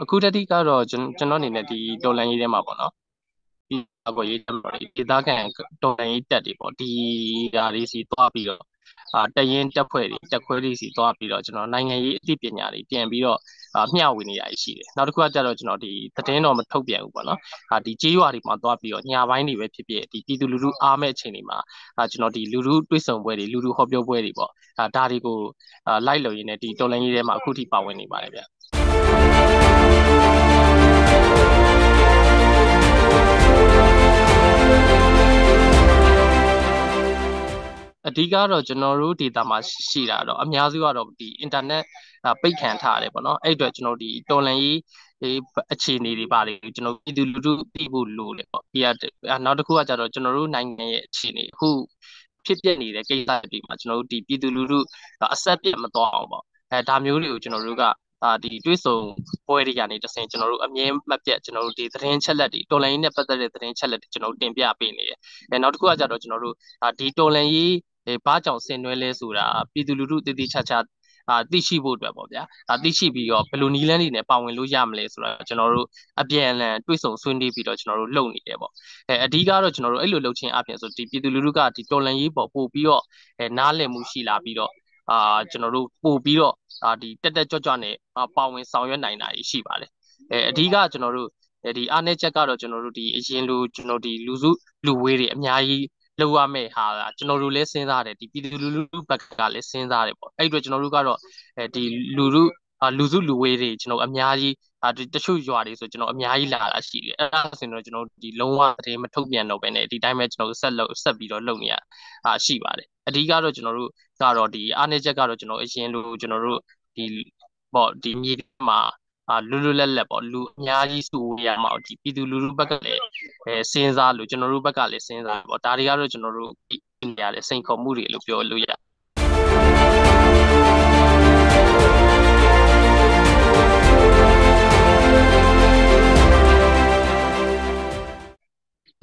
အခုတတိကတော့ကျွန်ကျွန်တော်အနေနဲ့ဒီတော်လန်ရေးထဲမှာပေါ့နော်ဒီအကောရေးတက်တော့ဒီသားကန်တော်လန်ရေးတက်တွေပေါ့ဒီဓာလေးစီသွားပြီးတော့အာတရင်တက်ဖွဲ့တွေတက်ခွဲတွေစီသွားပြီးတော့ကျွန်တော်နိုင်ငံရေးအသိပညာတွေပြန်ပြီးတော့အာမျှဝေနေရရှိတယ်နောက်တစ်ခုကကြတော့ကျွန်တော်ဒီသတင်းတော်မထုတ်ပြန်ဘူးပေါ့နော်အာဒီကြေးရွာတွေမှာသွားပြီးတော့ညာပိုင်းတွေပဲဖြစ်ဖြစ်ဒီပြည်သူလူထုအားမဲ့အချိန်တွေမှာအာကျွန်တော်ဒီလူထုတွေ့ဆုံပွဲတွေလူထုဟောပြောပွဲတွေပေါ့အာဒါတွေကိုအာလိုက်လို့ရင်းနဲ့ဒီတော်လန်ရေးထဲမှာအခုထိပါဝင်နေပါတယ်ဗျ အဓိကတော့ကျွန်တော်တို့ data မှာရှိတာတော့အများစုကတော့ဒီ internet ပိတ်ခံထားရတယ်ပေါ့နော်အဲ့အတွက်ကျွန်တော်ဒီတော်လန်ရေးအခြေအနေတွေပါတယ်ကျွန်တော်ပြည်သူလူထုသိဖို့လိုတယ်ပေါ့ဒီကနောက်တစ်ခုကကြတော့ကျွန်တော်တို့နိုင်ငံရဲ့အခြေအနေအခုဖြစ်ပျက်နေတဲ့ကိစ္စတွေမှာကျွန်တော်တို့ဒီပြည်သူလူထုအဆက်ပြတ်မသွားအောင်ပေါ့အဲဒါမျိုးတွေကိုကျွန်တော်တို့ကအာဒီတွေးဆုံပွဲတွေကနေတဆင်ကျွန်တော်တို့အမြင်မပြတ်ကျွန်တော်တို့ဒီသတင်းချက်လက်တွေတော်လန်ရေးနဲ့ပတ်သက်တဲ့သတင်းချက်လက်တွေကျွန်တော်တို့တင်ပြပေးနေတယ်အဲနောက်တစ်ခုကကြတော့ကျွန်တော်တို့ဒီတော်လန်ရေး ဘာကြောင့်ဆင်နွှဲလဲဆိုတာပြည်သူလူထုတည်တည်ချာချာအာသိရှိဖို့အတွက်ပေါ့ဗျာဒါသိရှိပြီးတော့ဘယ်လိုနည်းလမ်းတွေနဲ့ပါဝင်လို့ရမလဲဆိုတော့ကျွန်တော်တို့အပြန်အလှန်တွေးဆုံဆွေးနွေးပြီးတော့ကျွန်တော်တို့လုပ်နေတယ်ပေါ့အဲအဓိကတော့ကျွန်တော်တို့အဲ့လိုလုပ်ချင်းအပြင်ဆိုဒီပြည်သူလူထုကဒီတော်လန်ရေးပေါ်ပို့ပြီးတော့အဲနားလည်မှုရှိလာပြီးတော့အာကျွန်တော်တို့ပို့ပြီးတော့အာဒီတက်တက်ကြွကြွနဲ့ပါဝင်ဆောင်ရွက်နိုင်တာရှိပါတယ်အဲအဓိကကျွန်တော်တို့ဒီအားနည်းချက်ကတော့ကျွန်တော်တို့ဒီအရင်လိုကျွန်တော်ဒီလူစုလူဝေးတွေအများကြီး လုပ်ရမယ့်ဟာကကျွန်တော်တို့လည်းစဉ်းစားတယ်ဒီပြည်သူလူထုဘက်ကလည်းစဉ်းစားတယ်ပေါ့အဲ့အတွက်ကျွန်တော်တို့ကတော့အဲဒီလူထုလူစုလူဝေးတွေကျွန်တော်အများကြီးဒီတချို့ရွာတွေဆိုကျွန်တော်အများကြီးလာတာရှိတယ်အဲ့ဒါဆိုရင်တော့ကျွန်တော်ဒီလုံးဝသတင်းမထုတ်ပြန်တော့ဘဲနဲ့ဒီတိုင်းပဲကျွန်တော်ဆက်လုပ်ဆက်ပြီးတော့လုပ်နေရအာရှိပါတယ်အဓိကတော့ကျွန်တော်တို့ကတော့ဒီအားနည်းချက်ကတော့ကျွန်တော်အရင်လိုကျွန်တော်တို့ဒီပေါ့ဒီမြေမှာ အာလူလူလက်လက်ပေါ့လူအများကြီးစုရမှာဒီပြည်သူလူထုဘက်ကလည်းအဲစဉ်းစားလို့ကျွန်တော်တို့ဘက်ကလည်းစဉ်းစားပေါ့ဒါတွေကတော့ကျွန်တော်တို့နေရတဲ့စိန်ခေါ်မှုတွေလို့ပြောလို့ရ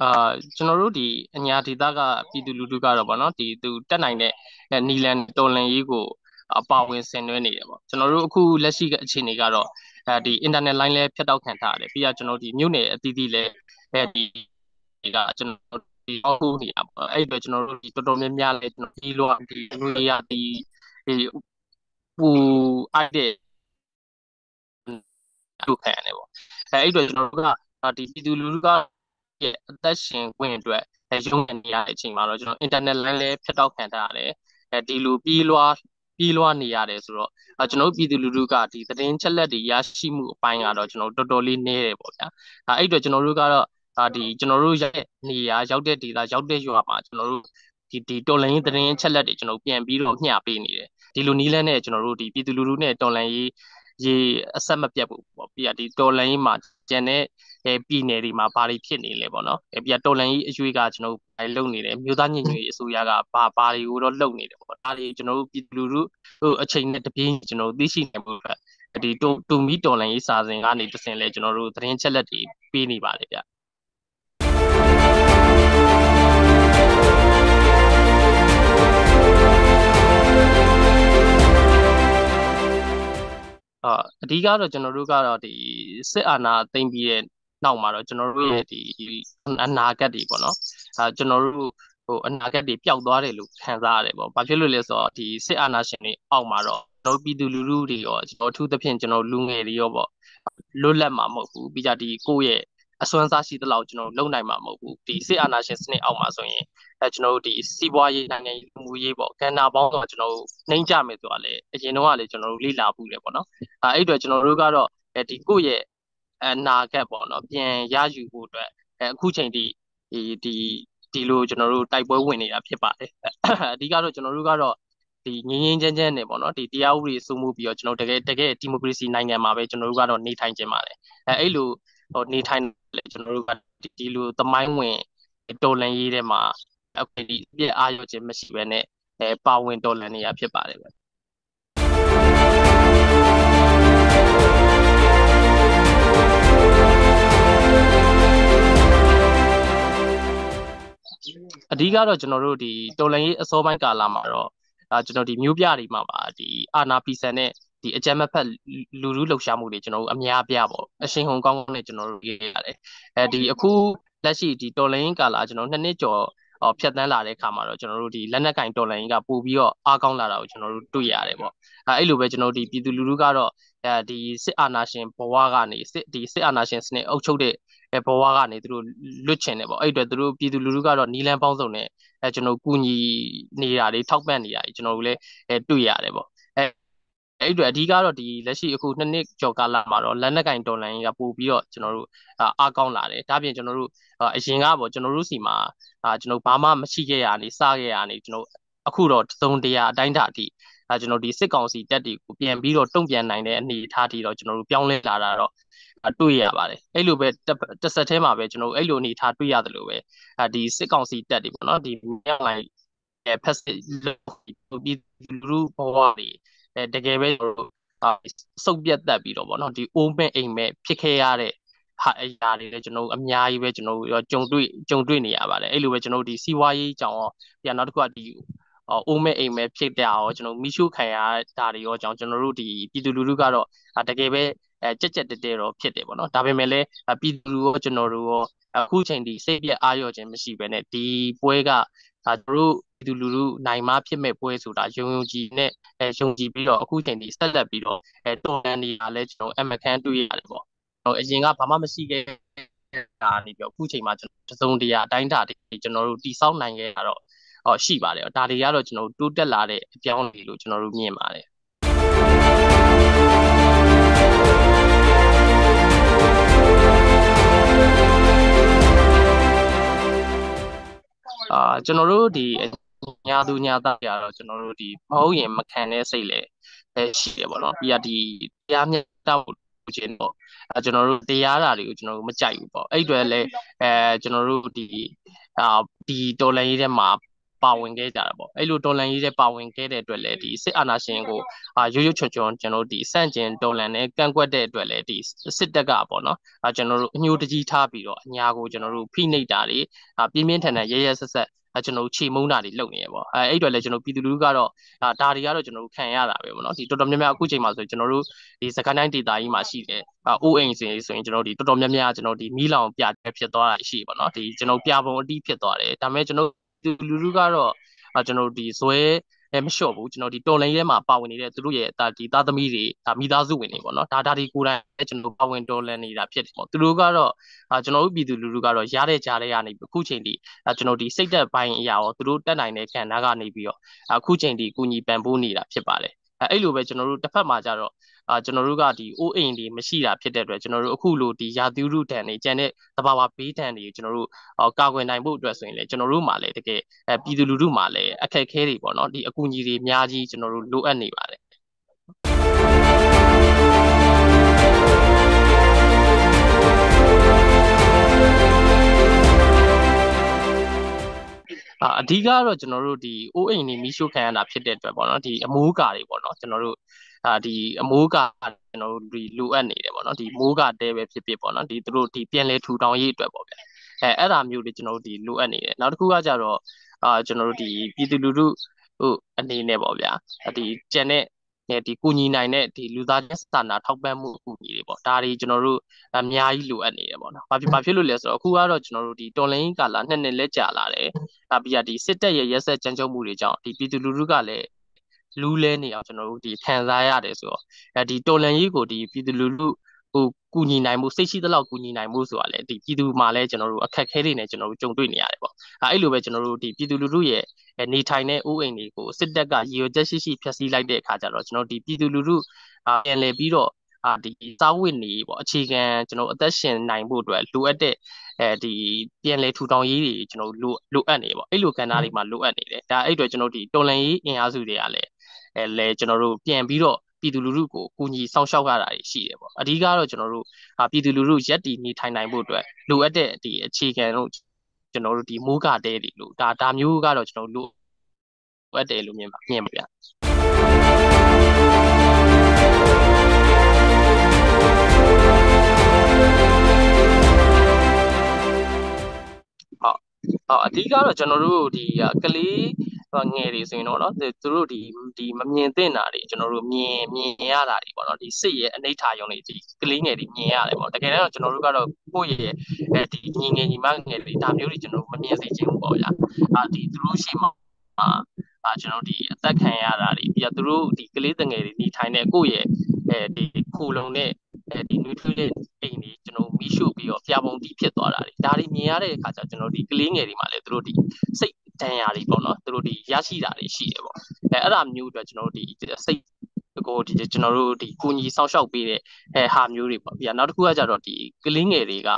အာကျွန်တော်တို့ဒီအညာဒေသကပြည်သူလူထုကတော့ဗောနော်ဒီသူတက်နိုင်တဲ့နီလန်တော်လန်ရေးကို အပါဝင်ဆင်နွှဲနေတယ်ပေါ့ကျွန်တော်တို့အခုလက်ရှိအခြေအနေကတော့အဲဒီ internet line လဲဖြတ်တောက်ခံထားရတယ်ပြီးတော့ကျွန်တော်ဒီမြို့နယ်အသီးသီးလဲအဲဒီကကျွန်တော်ဒီအောက်ကိုနေတာပေါ့အဲ့အတွက်ကျွန်တော်တို့ဒီတော်တော်များများလဲကျွန်တော်ဒီလိုဒီလူတွေကဒီဒီဟိုအဲ့တဲ့လူခံရတယ်ပေါ့အဲ့အဲ့အတွက်ကျွန်တော်တို့ကဒီပြည်သူလူထုကရဲ့အသက်ရှင်ခွင့်အတွက်ရုံးနေရတဲ့အချိန်မှာတော့ကျွန်တော် internet line လဲဖြတ်တောက်ခံထားရတယ်အဲဒီလိုပြီးလွား ပြီးလွှားနေရတယ်ဆိုတော့ကျွန်တော်ပြည်သူလူထုကဒီသတင်းချက်လက်တွေရရှိမှုအပိုင်းကတော့ကျွန်တော်တော်တော်လေးနည်းတယ်ပေါ့ဗျာအဲအဲ့အတွက်ကျွန်တော်တို့ကတော့ဒါဒီကျွန်တော်တို့ရဲ့နေရာရောက်တဲ့ဒေသရောက်တဲ့ရွာမှာကျွန်တော်တို့ဒီဒီတော်လန်ရေးသတင်းချက်လက်တွေကျွန်တော်ပြန်ပြီးတော့မျှပေးနေတယ်ဒီလိုနီးလန်းနဲ့ကျွန်တော်တို့ဒီပြည်သူလူထုနဲ့တော်လန်ရေးရေအဆက်မပြတ်ဘူးပေါ့ပြီးရဒီတော်လန်ရေးမှာကျန်တဲ့ အဲပြည်နယ်တွေမှာဘာတွေဖြစ်နေလဲပေါ့နော်အဲပြီးတော်လန်ကြီးအရွေးကကျွန်တော်ဘာလုပ်နေတယ်မြို့သားညင်ညွေအစိုးရကဘာဘာတွေကိုတော့လုပ်နေတယ်ပေါ့ဒါတွေကျွန်တော်တို့ပြည်သူလူထုဟိုအချိန်နဲ့တပြေးကျွန်တော်သိရှိနိုင်ဖို့အတွက်ဒီတူတူမီတော်လန်ကြီးစာစဉ်ကနေတစင်လဲကျွန်တော်တို့သတင်းချက်လက်တွေပေးနေပါတယ်ဗျအာအဓိကတော့ကျွန်တော်တို့ကတော့ဒီစစ်အာဏာသိမ်းပြီးတဲ့ နောက်မှာတော့ကျွန်တော်တို့ရဲ့ဒီအနာဂတ်တွေပေါ့နော်အဲကျွန်တော်တို့ဟိုအနာဂတ်တွေပျောက်သွားတယ်လို့ခံစားရတယ်ပေါ့ဘာဖြစ်လို့လဲဆိုတော့ဒီစစ်အာဏာရှင်တွေအောက်မှာတော့ကျွန်တော်ပြည်သူလူထုတွေရောကျွန်တော်အထူးသဖြင့်ကျွန်တော်လူငယ်တွေရောပေါ့လွတ်လပ်မှာမဟုတ်ဘူးပြီးကြဒီကိုယ့်ရဲ့အစွမ်းစားရှိသလောက်ကျွန်တော်လုံနိုင်မှာမဟုတ်ဘူးဒီစစ်အာဏာရှင်စနစ်အောက်မှာဆိုရင်အဲကျွန်တော်တို့ဒီစီးပွားရေးနိုင်ငံရေးလူမှုရေးပေါ့ကဏ္ဍပေါင်းတော့ကျွန်တော်တို့နှိမ့်ကြမယ်ဆိုတာလေအရင်တော့ကလေကျွန်တော်တို့လေ့လာဘူးလေပေါ့နော်အဲအဲ့အတွက်ကျွန်တော်တို့ကတော့ဒီကိုယ့်ရဲ့ အနာဂတ်ပေါ့နော်ပြန်ရယူဖို့အတွက်အခုချိန်ထိဒီဒီဒီလိုကျွန်တော်တို့တိုက်ပွဲဝင်နေတာဖြစ်ပါတယ်အဓိကတော့ကျွန်တော်တို့ကတော့ဒီငင်းငင်းချမ်းချမ်းနေပေါ့နော်ဒီတရားဥပဒေစိုးမိုးပြီးတော့ကျွန်တော်တကယ်တကယ်ဒီမိုကရေစီနိုင်ငံမှာပဲကျွန်တော်တို့ကတော့နေထိုင်ခြင်းပါတယ်အဲအဲ့လိုဟိုနေထိုင်လေကျွန်တော်တို့ကဒီလိုသမိုင်းဝင်တော်လန်ရေးထဲမှာအခုဒီပြည့်အားရခြင်းမရှိဘဲနဲ့အဲပါဝင်တော်လန်နေရဖြစ်ပါတယ်ပဲ အဓိကတော့ကျွန်တော်တို့ဒီတော်လန်ရေးအစောပိုင်းကာလမှာတော့ဒါကျွန်တော်ဒီမျိုးပြတွေမှာပါဒီအာနာပီဆန်နဲ့ဒီအကြမ်းမဖက်လူလူလှုပ်ရှားမှုတွေကျွန်တော်တို့အများပြပေါ့အရှင်ဟုန်ကောင်းနဲ့ကျွန်တော်တို့ရေးရတယ်အဲဒီအခုလက်ရှိဒီတော်လိုင်းကာလာကျွန်တော်နှစ်နှစ်ကျော်အော်ဖြတ်တန်းလာတဲ့အခါမှာတော့ကျွန်တော်တို့ဒီလက်နက်ကင်တော်လိုင်းကပို့ပြီးတော့အားကောင်းလာတာကိုကျွန်တော်တို့တွေ့ရတယ်ပေါ့အဲအဲ့လိုပဲကျွန်တော်တို့ဒီပြည်သူလူထုကတော့အဲဒီစစ်အာဏာရှင်ဘဝကနေစစ်ဒီစစ်အာဏာရှင်စနစ်အုပ်ချုပ်တဲ့ ဘဝကနေသူတို့လွတ်ချင်တယ်ပေါ့အဲ့အတွက်သူတို့ပြည်သူလူထုကတော့နီလန်းပေါင်းစုံနဲ့အဲကျွန်တော်ကူညီနေတာတွေထောက်ပံ့နေတာတွေကျွန်တော်တို့လည်းအဲတွေ့ရတယ်ပေါ့အဲအဲ့အတွက်အဓိကတော့ဒီလက်ရှိအခုနှစ်နှစ်ကျော်ကာလမှာတော့လက်နက်ကင်တော်လိုင်းကပို့ပြီးတော့ကျွန်တော်တို့အားကောင်းလာတယ်ဒါပြင်ကျွန်တော်တို့အရင်ကပေါ့ကျွန်တော်တို့စီမှာကျွန်တော်ဘာမှမရှိခဲ့ရနေစခဲ့ရနေကျွန်တော်အခုတော့သုံးတရားအတိုင်းတာအထိအဲကျွန်တော်ဒီစစ်ကောင်စီတက်တွေကိုပြန်ပြီးတော့တုံ့ပြန်နိုင်တဲ့အနေအထားထိတော့ကျွန်တော်တို့ပြောင်းလဲလာတာတော့ တွေ့ရပါတယ်အဲ့လိုပဲတစ်ဆက်တည်းမှာပဲကျွန်တော်အဲ့လိုအနေထားတွေ့ရတယ်လို့ပဲဒီစစ်ကောင်စီတက်တွေပေါ့နော်ဒီမြောက်လိုက်ဖက်စစ်ဒီလူဘဝတွေအဲတကယ်ပဲစုပ်ပြတ်တက်ပြီးတော့ဗောနော်ဒီအိုးမဲ့အိမ်မဲ့ဖြစ်ခဲ့ရတဲ့ဟာအရာတွေလည်းကျွန်တော်တို့အများကြီးပဲကျွန်တော်တို့ကြုံတွေ့ကြုံတွေ့နေရပါတယ်အဲ့လိုပဲကျွန်တော်တို့ဒီစီးပွားရေးကြောင့်ရောပြန်နောက်တစ်ခုကဒီအိုးမဲ့အိမ်မဲ့ဖြစ်တဲ့ရောကျွန်တော်မိရှုခံရတာတွေရောကြောင့်ကျွန်တော်တို့ဒီပြည်သူလူထုကတော့တကယ်ပဲ အဲကြက်ကြက်တဲတဲတော့ဖြစ်တယ်ပေါ့နော်ဒါပေမဲ့လည်းပြည်သူရောကျွန်တော်တို့ရောအခုချိန်ဒီစိတ်ပြအားရောခြင်းမရှိဘဲနဲ့ဒီပွဲကဒါတို့ပြည်သူလူထုနိုင်မဖြစ်မဲ့ပွဲဆိုတာယုံယုံကြည်နဲ့အဲယုံကြည်ပြီးတော့အခုချိန်ဒီဆက်လက်ပြီးတော့အဲတော်လန်နေတာလည်းကျွန်တော်အမခန်းတွေ့ရတယ်ပေါ့ဟိုအရင်ကဘာမှမရှိခဲ့တာနေပြီးအခုချိန်မှာကျွန်တော်သုံးတရားအတိုင်းတာတွေကျွန်တော်တို့တိစောက်နိုင်ခဲ့တာတော့ဟောရှိပါတယ်ဒါတွေကတော့ကျွန်တော်တို့တိုးတက်လာတဲ့အပြောင်းအလဲလို့ကျွန်တော်တို့မြင်ပါတယ် အာကျွန်တော်တို့ဒီညာသူညာသားရတော့ကျွန်တော်တို့ဒီမဟုတ်ရင်မခံတဲ့စိတ်လည်းရှိတယ်ပေါ့နော်ပြီးရဒီတရားမျှတဖို့ခြင်းပေါ့အဲကျွန်တော်တို့တရားဓာတ်တွေကိုကျွန်တော်တို့မကြိုက်ဘူးပေါ့အဲ့အတွက်လည်းအဲကျွန်တော်တို့ဒီအာဒီတော်လန်ရေးထဲမှာ ပါဝင်ခဲ့ကြတာပေါ့အဲ့လိုတော်လန်ရေးထဲပါဝင်ခဲ့တဲ့အတွက်လည်းဒီစစ်အာဏာရှင်ကိုအာရွရွချွန်ချွန်ကျွန်တော်တို့ဒီစန့်ကျင်တော်လန်နဲ့ကန့်ကွက်တဲ့အတွက်လည်းဒီစစ်တပ်ကပေါ့နော်အာကျွန်တော်တို့အညှိုးတကြီးထားပြီးတော့အညာကိုကျွန်တော်တို့ဖိနှိပ်တာတွေအာပြင်းပြင်းထန်ထန်ရဲရဲဆက်ဆက်အဲကျွန်တော်တို့ခြေမုန်းတာတွေလုပ်နေရပေါ့အဲအဲ့အတွက်လည်းကျွန်တော်ပြည်သူလူထုကတော့ဒါဒါတွေကတော့ကျွန်တော်တို့ခံရတာပဲပေါ့နော်ဒီတော်တော်များများအခုချိန်မှာဆိုကျွန်တော်တို့ဒီစကိုင်းတိုင်းဒေသကြီးမှာရှိတယ်အိုးအိမ်စင်ဆိုရင်ကျွန်တော်တို့ဒီတော်တော်များများကျွန်တော်ဒီမီးလောင်ပြဖြစ်သွားတာရှိပေါ့နော်ဒီကျွန်တော်ပြပုံအတိဖြစ်သွားတယ်ဒါပေမဲ့ကျွန်တော် လူလူကတော့ကျွန်တော်တို့ဒီဇွဲအဲမလျှော့ဘူးကျွန်တော်ဒီတော်လိုင်းထဲမှာပါဝင်နေတဲ့သူတို့ရဲ့ဒါဒီသားသမီးတွေဒါမိသားစုဝင်တွေပေါ့နော်ဒါဒါတွေကိုယ်တိုင်ကျွန်တော်ပါဝင်တော်လန်နေတာဖြစ်တယ်ပေါ့သူတို့ကတော့ကျွန်တော်တို့ပြည်သူလူထုကတော့ရတဲ့ကြားတဲ့ကနေအခုချိန်ထိကျွန်တော်ဒီစိတ်သက်ပိုင်းအရာရောသူတို့တက်နိုင်တဲ့ခံနာကနေပြီးတော့အခုချိန်ထိကုညီပံ့ပိုးနေတာဖြစ်ပါတယ်အဲအဲ့လိုပဲကျွန်တော်တို့တစ်ဖက်မှာကြတော့ အာကျွန်တော်တို့ကဒီအိုးအိမ်တွေမရှိတာဖြစ်တဲ့အတွက်ကျွန်တော်တို့အခုလိုဒီရာသီဥတုတန်တွေကျန်တဲ့သဘာဝဘေးတန်တွေကျွန်တော်တို့ကာကွယ်နိုင်ဖို့အတွက်ဆိုရင်လည်းကျွန်တော်တို့မှာလည်းတကယ်အဲပြည်သူလူထုမှာလည်းအခက်အခဲတွေပေါ့နော်ဒီအကူအညီတွေအများကြီးကျွန်တော်တို့လိုအပ်နေပါတယ်အဓိကတော့ကျွန်တော်တို့ဒီအိုးအိမ်နေမီးရှို့ခံရတာဖြစ်တဲ့အတွက်ပေါ့နော်ဒီအမိုးကာတွေပေါ့နော်ကျွန်တော်တို့ အာဒီအမိုးကကျွန်တော်တို့ဒီလိုအပ်နေတယ်ပေါ့နော်ဒီမိုးကတဲပဲဖြစ်ဖြစ်ပေါ့နော်ဒီသူတို့ဒီပြန်လဲထူထောင်ရေးအတွက်ပေါ့ဗျအဲအဲ့ဒါမျိုးတွေကျွန်တော်တို့ဒီလိုအပ်နေတယ်နောက်တစ်ခုကကြတော့အာကျွန်တော်တို့ဒီပြည်သူလူထုဟိုအနေနဲ့ပေါ့ဗျာဒီကျန်တဲ့ဒီကုညီနိုင်တဲ့ဒီလူသားချင်းစာနာထောက်ပံ့မှုအကူအညီတွေပေါ့ဒါတွေကျွန်တော်တို့အများကြီးလိုအပ်နေတယ်ပေါ့နော်။ဘာဖြစ်ဘာဖြစ်လို့လဲဆိုတော့အခုကတော့ကျွန်တော်တို့ဒီတော်လိုင်းကာလာနှစ်နှစ်လဲကြာလာတယ်။ဒါပြီးရဒီစစ်တပ်ရဲ့ရက်ဆက်ကြမ်းကြုတ်မှုတွေကြောင့်ဒီပြည်သူလူထုကလည်း လူးလဲနေအောင်ကျွန်တော်တို့ဒီခံစားရတယ်ဆိုတော့အဲဒီတော်လန်ရေးကိုဒီပြည်သူလူထုဟိုကူညီနိုင်မှုစိတ်ရှိသလောက်ကူညီနိုင်မှုဆိုတာလေဒီပြည်သူမှာလည်းကျွန်တော်တို့အခက်ခဲတွေနဲ့ကျွန်တော်တို့ကြုံတွေ့နေရတယ်ပေါ့အဲအဲ့လိုပဲကျွန်တော်တို့ဒီပြည်သူလူထုရဲ့နေထိုင်တဲ့ဥအိမ်တွေကိုစစ်တပ်ကရည်ရွယ်ချက်ရှိရှိဖျက်ဆီးလိုက်တဲ့အခါကျတော့ကျွန်တော်ဒီပြည်သူလူထုပြန်လည်ပြီးတော့အာဒီစာဝတ်နေပေါ့အခြေခံကျွန်တော်အသက်ရှင်နိုင်ဖို့အတွက်လိုအပ်တဲ့အဲဒီပြန်လည်ထူထောင်ရေးတွေကျွန်တော်လိုလိုအပ်နေပေါ့အဲ့လိုကဏ္ဍတွေမှာလိုအပ်နေတယ်ဒါအဲ့အတွက်ကျွန်တော်ဒီတော်လန်ရေးအင်အားစုတွေကလည်း အဲလဲကျွန်တော်တို့ပြန်ပြီးတော့ပြည်သူလူထုကိုကူညီဆောင်ရှောက်ရတာရှိတယ်ပေါ့အဓိကတော့ကျွန်တော်တို့ပြည်သူလူထုရက်တည်နေထိုင်နိုင်ဖို့အတွက်လိုအပ်တဲ့ဒီအခြေခံတို့ကျွန်တော်တို့ဒီမိုးကတဲတွေလို့ဒါဒါမျိုးကတော့ကျွန်တော်တို့လိုအပ်တယ်လို့မြင်ပါမြင်ပါဗျာဟုတ်အဓိကတော့ကျွန်တော်တို့ဒီကလေး ငယ်တွေဆိုရင်တော့နော်သူတို့ဒီဒီမမြင်သင့်တာတွေကျွန်တော်တို့မြင်မြင်ရတာတွေပေါ့နော်ဒီစစ်ရဲ့အနိဋ္ဌာယုံတွေဒီကလေးငယ်တွေမြင်ရတယ်ပေါ့တကယ်တော့ကျွန်တော်တို့ကတော့ကိုယ့်ရဲ့အဲဒီညီငယ်ညီမငယ်တွေဒါမျိုးတွေကျွန်တော်တို့မမြင်စေချင်ဘူးပေါ့ဗျာအာဒီသူတို့ရှိမှာအာကျွန်တော်ဒီအသက်ခံရတာတွေပြီးတော့သူတို့ဒီကလေးတငယ်တွေနေထိုင်တဲ့ကိုယ့်ရဲ့အဲဒီခိုလုံတဲ့အဲဒီ nutrient အိမ်တွေကျွန်တော်မီးရှို့ပြီးတော့ပြာပုံတီးဖြစ်သွားတာတွေဒါတွေမြင်ရတဲ့အခါကျကျွန်တော်ဒီကလေးငယ်တွေမှာလည်းသူတို့ဒီစိတ် ဒဏ်ရာတွေပေါ့နော်သူတို့ဒီရရှိတာတွေရှိတယ်ပေါ့အဲအဲ့ဒါမျိုးအတွက်ကျွန်တော်တို့ဒီစိတ်ကိုဒီကျွန်တော်တို့ဒီကိုကြီးစောင့်ရှောက်ပေးတဲ့အဲဟာမျိုးတွေပေါ့ပြီးတော့နောက်တစ်ခုကကြတော့ဒီကလေးငယ်တွေက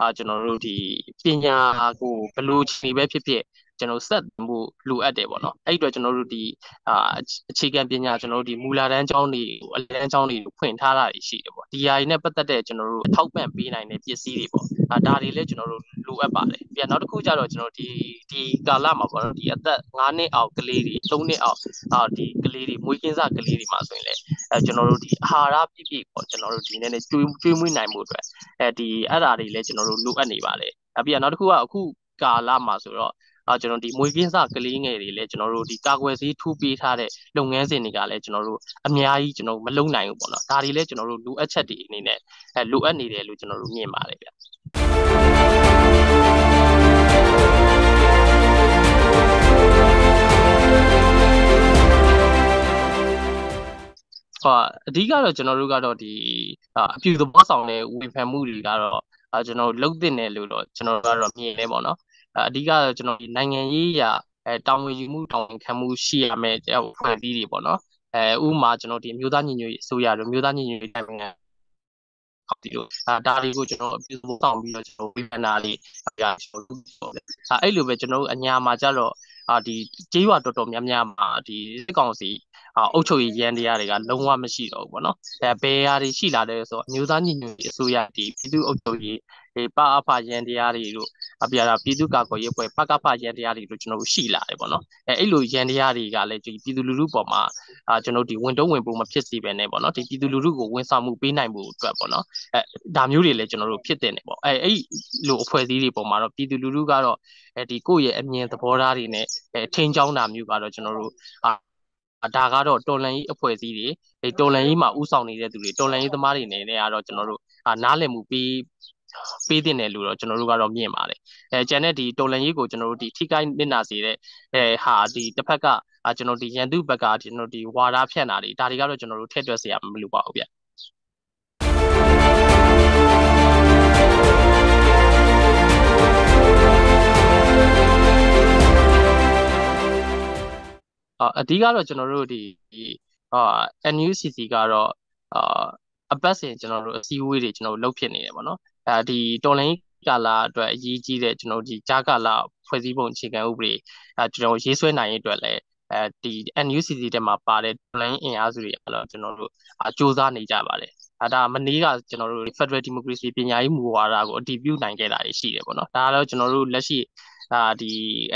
အာကျွန်တော်တို့ဒီပညာကိုဘယ်လိုခြေပဲဖြစ်ဖြစ် ကျွန်တော်ဆက်မှုလိုအပ်တယ်ပေါ့နော်အဲ့အတွက်ကျွန်တော်တို့ဒီအာအခြေခံပညာကျွန်တော်တို့ဒီမူလာတန်းကျောင်းတွေအလန်းကျောင်းတွေဖွင့်ထားတာတွေရှိတယ်ပေါ့ဒီဟာတွေနဲ့ပတ်သက်တဲ့ကျွန်တော်တို့အထောက်ပံ့ပေးနိုင်တဲ့ပစ္စည်းတွေပေါ့အာဒါတွေလည်းကျွန်တော်တို့လိုအပ်ပါတယ်ပြီးတော့နောက်တစ်ခုကျတော့ကျွန်တော်ဒီဒီကာလမှာပေါ့နော်ဒီအသက်9နှစ်အောက်ကလေးတွေ3နှစ်အောက်အာဒီကလေးတွေမွေးကင်းစကလေးတွေမှာဆိုရင်လည်းအဲကျွန်တော်တို့ဒီအာဟာရပြည့်ပြည့်ပေါ့ကျွန်တော်တို့ဒီနည်းနည်းကျွေးကျွေးမွေးနိုင်မှုအတွက်အဲဒီအဲ့ဒါတွေလည်းကျွန်တော်တို့လိုအပ်နေပါတယ်အပြီးတော့နောက်တစ်ခုကအခုကာလမှာဆိုတော့ အာကျွန်တော်ဒီမွေးကင်းစကလေးငယ်တွေလည်းကျွန်တော်တို့ဒီကာကွယ်ဆေးထိုးပေးထားတဲ့လုပ်ငန်းစဉ်တွေကလည်းကျွန်တော်တို့အများကြီးကျွန်တော်မလုံနိုင်ဘူးပေါ့နော်ဒါတွေလည်းကျွန်တော်တို့လိုအပ်ချက်တွေအနေနဲ့အဲလိုအပ်နေတယ်လို့ကျွန်တော်တို့မြင်ပါတယ်ဗျဟောအဓိကတော့ကျွန်တော်တို့ကတော့ဒီအပြူသဘောဆောင်တဲ့ဝေဖန်မှုတွေကတော့ကျွန်တော်တို့လုံတဲ့တယ်လို့တော့ကျွန်တော်တို့ကတော့မြင်နေပေါ့နော် အဓိကကျွန်တော်ဒီနိုင်ငံရေးရာအဲတောင်းဝင်ယူမှုတောင်းဝင်ခံမှုရှိရမယ်ဖွဲ့စည်းတွေပေါ့နော်အဲဥပမာကျွန်တော်ဒီမျိုးသားညီညွတ်ရေးအစိုးရတို့မျိုးသားညီညွတ်ရေးနိုင်ငံဟောက်ဒီလိုအဲဒါတွေကိုကျွန်တော်အပြည့်စုံဆောင်ပြီးတော့ကျွန်တော်ဝေဖန်တာလေးအပြကျွန်တော်လုပ်ပေါ့အဲအဲ့လိုပဲကျွန်တော်တို့အညာမှာကြတော့အာဒီကြေးရွာတော်တော်များများမှာဒီစစ်ကောင်စီအုပ်ချုပ်ရေးရန်တရားတွေကလုံးဝမရှိတော့ဘူးပေါ့နော်အဲဘယ်ဟာတွေရှိလာလဲဆိုတော့အမျိုးသားညီညွတ်ရေးအစိုးရဒီပြည်သူ့အုပ်ချုပ်ရေး ဒီပအဖရန်တရားတွေတို့အပြားပြည်သူ့ကာကွယ်ရေးပွဲပကဖရန်တရားတွေတို့ကျွန်တော်တို့ရှိလာတယ်ပေါ့နော်အဲအဲ့လိုရန်တရားတွေကလည်းဒီပြည်သူလူထုပေါ်မှာအာကျွန်တော်ဒီဝင်တုံးဝင်ပုံမဖြစ်စီပဲနဲ့ပေါ့နော်ဒီပြည်သူလူထုကိုဝန်ဆောင်မှုပေးနိုင်ဖို့အတွက်ပေါ့နော်အဲဒါမျိုးတွေလည်းကျွန်တော်တို့ဖြစ်တဲ့နေပေါ့အဲအဲ့လိုအဖွဲ့အစည်းတွေပေါ်မှာတော့ပြည်သူလူထုကတော့အဲဒီကိုယ့်ရဲ့အမြင်သဘောထားတွေနဲ့အဲထိန်းချောင်းတာမျိုးကတော့ကျွန်တော်တို့အာဒါကတော့တော်လန်ကြီးအဖွဲ့အစည်းတွေဒီတော်လန်ကြီးမှာဥဆောင်နေတဲ့သူတွေတော်လန်ကြီးသမားတွေနေနဲ့ကတော့ကျွန်တော်တို့နားလည်မှုပြီး ပေးတင်တယ်လို့တော့ကျွန်တော်တို့ကတော့မြင်ပါတယ်အဲကျန်တဲ့ဒီတော်လန်ရေးကိုကျွန်တော်တို့ဒီထိခိုက်နစ်နာစေတဲ့အဲဟာဒီတစ်ဖက်ကကျွန်တော်ဒီရန်သူဘက်ကကျွန်တော်ဒီဝါဒဖြန့်တာတွေဒါတွေကတော့ကျွန်တော်တို့ထည့်တွက်စရာမလိုပါဘူးဗျအာအဓိကတော့ကျွန်တော်တို့ဒီအာ NUCC ကတော့အာအပတ်စဉ်ကျွန်တော်တို့အစည်းအဝေးတွေကျွန်တော်တို့လုပ်ဖြစ်နေတယ်ပေါ့နော် အဲဒီတော်လိုင်းကာလအတွက်အရေးကြီးတဲ့ကျွန်တော်တို့ဒီဂျာကာလဖွဲ့စည်းပုံအခြေခံဥပဒေအဲကျွန်တော်ရေးဆွဲနိုင်ရေးအတွက်လည်းအဲဒီ NUCC ထဲမှာပါတဲ့ online အင်အားစုတွေအဲ့တော့ကျွန်တော်တို့အစူးစမ်းနေကြပါတယ်အဲဒါမနေ့ကကျွန်တော်တို့ Federal Democracy ပညာရေးမူဝါဒကိုအတည်ပြုနိုင်ခဲ့တာရှိတယ်ပေါ့နော်ဒါကတော့ကျွန်တော်တို့လက်ရှိအာဒီ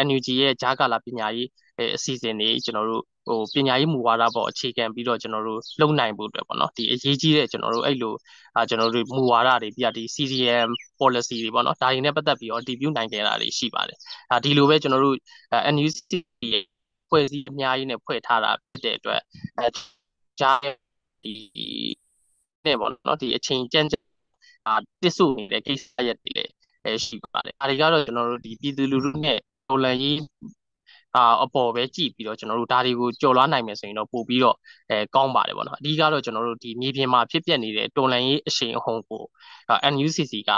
NUG ရဲ့ဂျာကာလာပညာရေး အစီအစဉ်တွေကျွန်တော်တို့ဟိုပညာရေးမူဝါဒပေါ်အခြေခံပြီးတော့ကျွန်တော်တို့လုံနိုင်ဖို့အတွက်ပေါ့နော်ဒီအရေးကြီးတဲ့ကျွန်တော်တို့အဲ့လိုအာကျွန်တော်တို့မူဝါဒတွေပြဒီ CDM policy တွေပေါ့နော်ဒါတွေနဲ့ပတ်သက်ပြီးတော့ debut နိုင်ခဲ့တာတွေရှိပါတယ်အာဒီလိုပဲကျွန်တော်တို့ NUC ရဲ့ဖွဲ့စည်းအများကြီးနဲ့ဖွဲ့ထားတာဖြစ်တဲ့အတွက်အဲဂျာဒီနဲ့ပေါ့နော်ဒီအချိန်ကြမ်းအာတစ်စုနေတဲ့ကိစ္စရက်တွေလည်းရှိပါတယ်။ဒါတွေကတော့ကျွန်တော်တို့ဒီပြည်သူလူထုနဲ့တော်လန်ရေး အာအပေါ်ပဲကြည့်ပြီးတော့ကျွန်တော်တို့ဒါတွေကိုကြော်လွှားနိုင်မယ်ဆိုရင်တော့ပို့ပြီးတော့အဲကောင်းပါတယ်ပေါ့နော်အဓိကတော့ကျွန်တော်တို့ဒီမြေပြင်မှာဖြစ်ပျက်နေတဲ့တော်လန်ရေးအရှိန်အဟုန်ကို NUCC က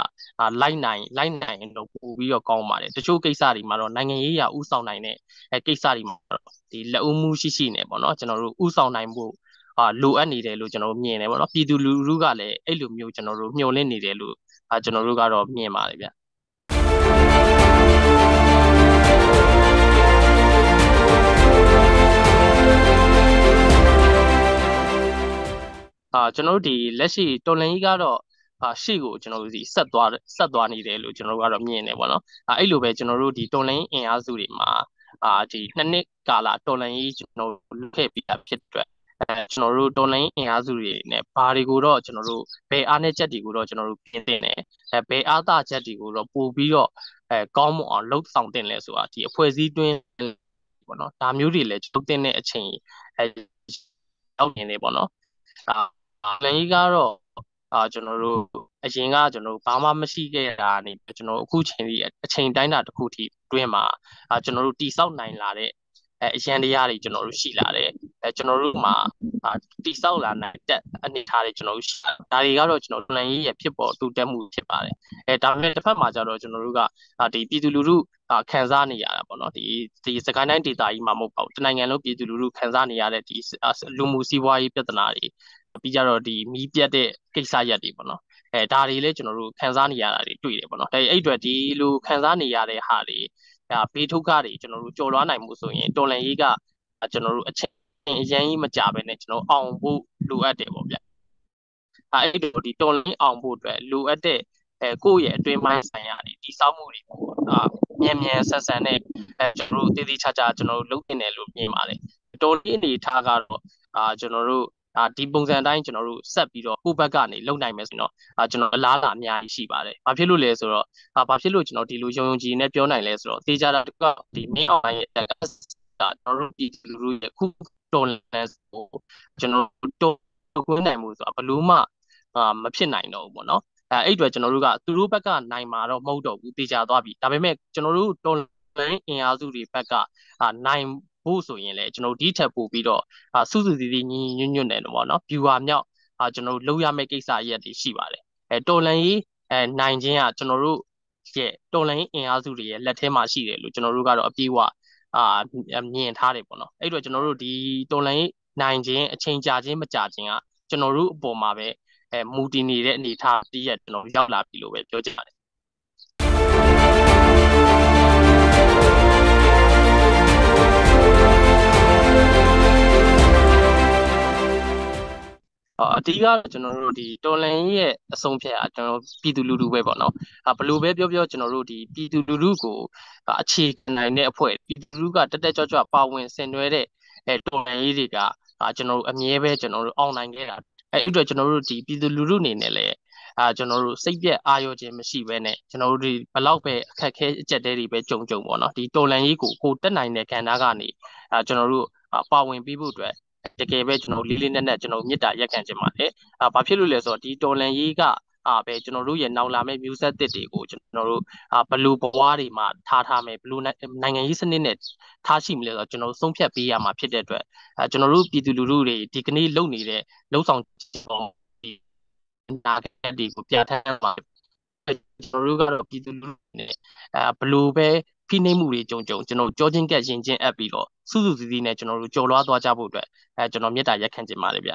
လိုက်နိုင်လိုက်နိုင်တော့ပို့ပြီးတော့ကောင်းပါတယ်တချို့ကိစ္စတွေမှာတော့နိုင်ငံရေးရာဥဆောင်နိုင်တဲ့အဲကိစ္စတွေမှာတော့ဒီလက်ဦးမှုရှိရှိနေပေါ့နော်ကျွန်တော်တို့ဥဆောင်နိုင်ဖို့အာလိုအပ်နေတယ်လို့ကျွန်တော်တို့မြင်တယ်ပေါ့နော်ပြည်သူလူထုကလည်းအဲ့လိုမျိုးကျွန်တော်တို့မျှော်လင့်နေတယ်လို့အာကျွန်တော်တို့ကတော့မြင်ပါတယ်ဗျ အာကျွန်တော်တို့ဒီလက်ရှိတော်လန်ကြီးကတော့အာရှေ့ကိုကျွန်တော်တို့ဒီဆက်သွားဆက်သွားနေတယ်လို့ကျွန်တော်တို့ကတော့မြင်နေပေါ့နော်အဲအဲ့လိုပဲကျွန်တော်တို့ဒီတော်လန်အင်အားစုတွေမှာအာဒီနှစ်နှစ်ကာလတော်လန်ကြီးကျွန်တော်တို့လုပ်ခဲ့ပြီးတာဖြစ်တဲ့အဲကျွန်တော်တို့တော်လိုင်းအင်အားစုတွေနဲ့ဘာတွေကိုတော့ကျွန်တော်တို့ဘယ်အားနဲ့ချက်တွေကိုတော့ကျွန်တော်တို့ပြင်တင်တယ်အဲဘယ်အားသာချက်တွေကိုတော့ပို့ပြီးတော့အဲကောင်းမွန်အောင်လှုပ်ဆောင်တင်လဲဆိုတာဒီအဖွဲ့အစည်းတွင်းပေါ့နော်ဒါမျိုးတွေလည်းကျုပ်တင်တဲ့အချိန်အဲရောက်နေတယ်ပေါ့နော်အာ လန်ကြီးကတော့အာကျွန်တော်တို့အရင်ကကျွန်တော်တို့ဘာမှမရှိခဲ့တာနေကျွန်တော်အခုချိန်ဒီအချိန်တိုင်းတာတစ်ခုထိတွင်းမှာအာကျွန်တော်တို့တိဆောက်နိုင်လာတဲ့အရန်တရားတွေကျွန်တော်တို့ရှိလာတယ်အဲကျွန်တော်တို့မှာတိဆောက်လာနိုင်တဲ့အနေအထားတွေကျွန်တော်တို့ရှိလာဒါတွေကတော့ကျွန်တော်လန်ရေးရဖြစ်ပေါ်တူတက်မှုဖြစ်ပါတယ်အဲဒါပေမဲ့တစ်ဖက်မှာကျတော့ကျွန်တော်တို့ကဒီပြည်သူလူထုခံစားနေရတာပေါ့နော်ဒီဒီစကိုင်းတိုင်းဒေသကြီးမှာမဟုတ်ပါဘူးတနိုင်ငံလုံးပြည်သူလူထုခံစားနေရတဲ့ဒီလူမှုစီးပွားရေးပြဿနာတွေ ပြီးကြတော့ဒီမီးပြတ်တဲ့ကိစ္စရက်တွေပေါ့နော်အဲဒါတွေလည်းကျွန်တော်တို့ခံစားနေရတာတွေတွေ့တယ်ပေါ့နော်ဒါအဲ့အတွက်ဒီလိုခံစားနေရတဲ့ဟာတွေဒါဘေးဒုက္ခတွေကျွန်တော်တို့ကြော်လွှားနိုင်မှုဆိုရင်တော်လန်ရေးကကျွန်တော်တို့အချိန်အရင်ကြီးမကြပဲနဲ့ကျွန်တော်အောင်ဖို့လိုအပ်တယ်ပေါ့ဗျအဲအဲ့ဒီဒီတော်လန်အောင်ဖို့အတွက်လိုအပ်တဲ့အဲကိုယ့်ရဲ့အတွင်းပိုင်းဆိုင်ရာတွေတိစောက်မှုတွေပေါ့အာမြန်မြန်ဆက်ဆန်တဲ့အဲကျွန်တော်တို့တည်တည်ချာချာကျွန်တော်တို့လုပ်နေတယ်လို့မြင်ပါတယ်တော်လန်အနေထားကတော့အာကျွန်တော်တို့ အာဒီပုံစံတိုင်းကျွန်တော်တို့ဆက်ပြီးတော့ကိုယ့်ဘက်ကနေလုံနိုင်မယ်ဆိုတော့အာကျွန်တော်အလားအလာအများကြီးရှိပါတယ်။ဘာဖြစ်လို့လဲဆိုတော့အာဘာဖြစ်လို့ကျွန်တော်ဒီလိုယုံယုံကြည်နဲ့ပြောနိုင်လဲဆိုတော့တေချာတာကဒီ main online ရဲ့အက်ကကျွန်တော်တို့ဒီလူလူရဲ့ခုတော်လန်ကိုကျွန်တော်တို့တော်ကွင်းနိုင်မှုဆိုတာဘလို့မှအာမဖြစ်နိုင်တော့ဘူးပေါ့နော်။အဲအဲ့အတွက်ကျွန်တော်တို့ကသူတို့ဘက်ကနိုင်မှာတော့မဟုတ်တော့ဘူးတေချာသွားပြီ။ဒါပေမဲ့ကျွန်တော်တို့တော်လန်အင်အားစုတွေဘက်ကအာနိုင် ဖို့ဆိုရင်လည်းကျွန်တော်ဒီထက်ပိုပြီးတော့စုစုစည်းစည်းညီညီညွတ်ညွတ်နေတော့ဗောနော် viewer မြောက်အာကျွန်တော်တို့လုပ်ရမယ့်ကိစ္စရက်တွေရှိပါတယ်အဲတော်လန်ရေးအဲနိုင်ခြင်းကကျွန်တော်တို့ရဲ့တော်လန်ရေးအင်အားစုတွေရဲ့လက်ထဲမှာရှိတယ်လို့ကျွန်တော်တို့ကတော့အပြည့်အဝအာမြင်ထားတယ်ပေါ့နော်အဲ့တော့ကျွန်တော်တို့ဒီတော်လန်ရေးနိုင်ခြင်းအချိန်ကြာခြင်းမကြာခြင်းကကျွန်တော်တို့အပေါ်မှာပဲအဲမူတည်နေတဲ့အနေအထားတည်းရကျွန်တော်ရောက်လာပြီလို့ပဲပြောချင်ပါတယ် အဓိကကျွန်တော်တို့ဒီတော်လန်ရဲ့အဆုံးဖြတ်အကျွန်တော်ပြည်သူလူထုပဲပေါ့နော်ဘယ်လိုပဲပြောပြောကျွန်တော်တို့ဒီပြည်သူလူထုကိုအခြေခံနိုင်တဲ့အဖွဲ့ပြည်သူလူထုကတက်တက်ကြွကြွပါဝင်ဆင်နွှဲတဲ့အဲတော်လန်ရေးတွေကကျွန်တော်တို့အမြဲပဲကျွန်တော်တို့အောင်နိုင်ခဲ့တာအဲ့အတွက်ကျွန်တော်တို့ဒီပြည်သူလူထုအနေနဲ့လည်းအာကျွန်တော်တို့စိတ်ပြက်အာရုံခြင်းမရှိဘဲနဲ့ကျွန်တော်တို့ဒီဘလောက်ပဲအခက်ခဲအကျက်တဲတွေပဲကြုံကြုံပေါ့နော်ဒီတော်လန်ရေးကိုကိုတက်နိုင်တဲ့ကဏ္ဍကနေအာကျွန်တော်တို့ပါဝင်ပြီးဖို့အတွက် တကယ်ပဲကျွန်တော်လေးလေးနက်နက်ကျွန်တော်မေတ္တာရက်ခံခြင်းပါတယ်အာဘာဖြစ်လို့လဲဆိုတော့ဒီတော်လန်ရေးကအာပဲကျွန်တော်တို့ရဲ့နောက်လာမယ့်မျိုးဆက်တစ်တွေကိုကျွန်တော်တို့အာဘလူဘဝတွေမှာထားထားမယ်ဘလူနိုင်ငံရေးစနစ်နဲ့ထားရှိမလဲဆိုတော့ကျွန်တော်ဆုံးဖြတ်ပေးရမှာဖြစ်တဲ့အတွက်အာကျွန်တော်တို့ပြည်သူလူထုတွေဒီကနေ့လုပ်နေတဲ့လှုပ်ဆောင်ဒီနာဂတ်တွေကိုပြဋ္ဌာန်းမှာကျွန်တော်တို့ကတော့ပြည်သူလူထုနဲ့အဲဘလူပဲ ဖိနှိပ်မှုတွေကြုံကြုံကျွန်တော်ကြောချင်းကက်ရင်ချင်းအပ်ပြီးတော့စုစုစည်းစည်းနဲ့ကျွန်တော်တို့ကြော်လွှားသွားကြဖို့အတွက်အဲကျွန်တော်မေတ္တာရက်ခံချင်ပါတယ်ဗျ